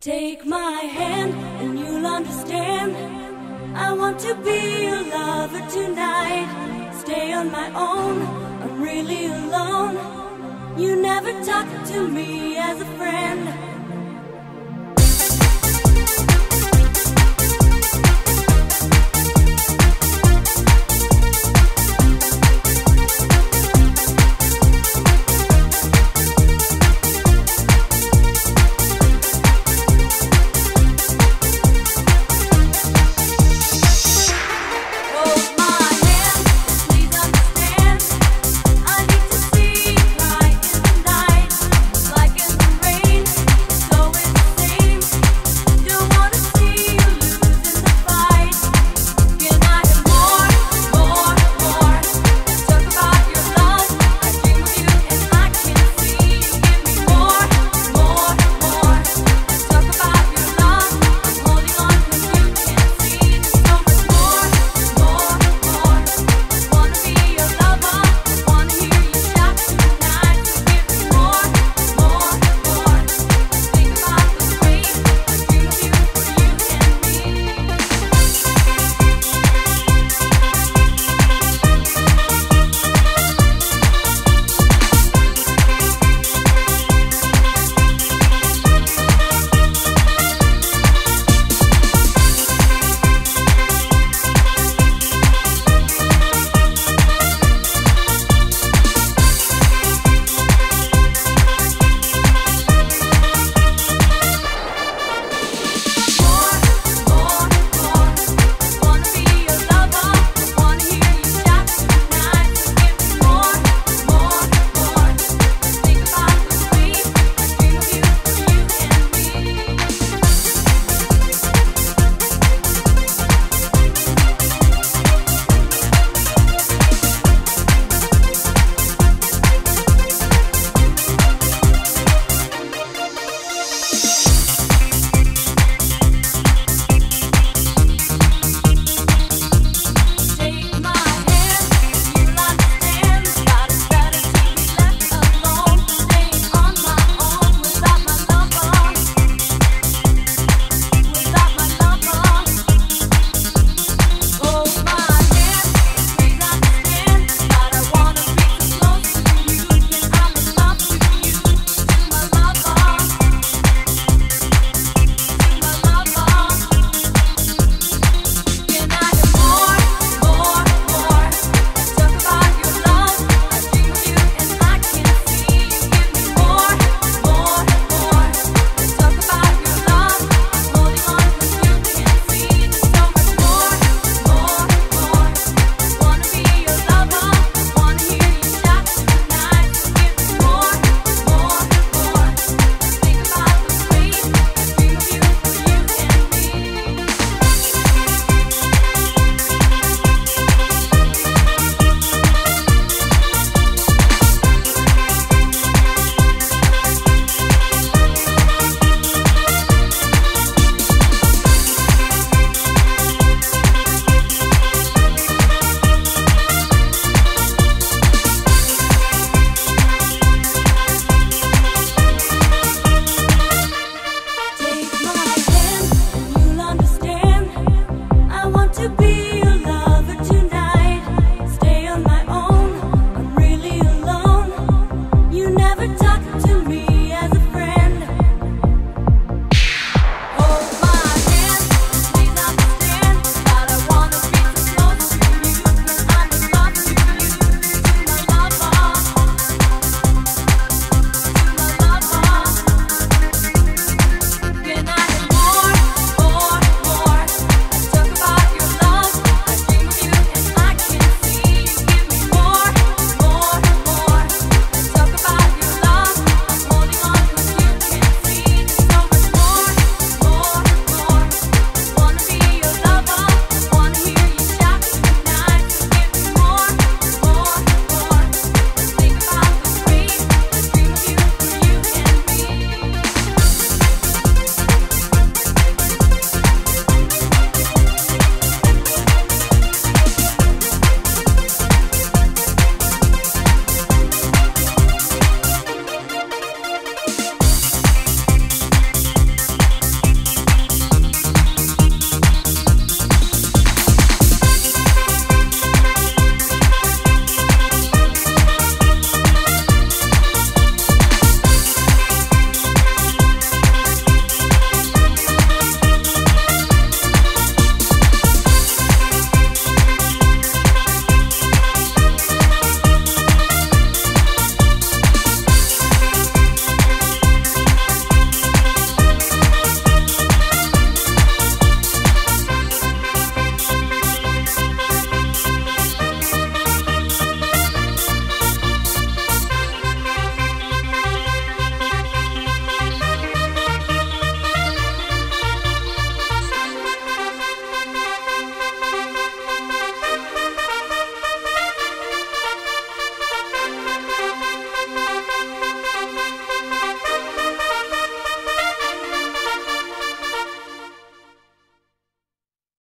Take my hand and you'll understand. I want to be your lover tonight. Stay on my own, I'm really alone. You never talk to me as a friend.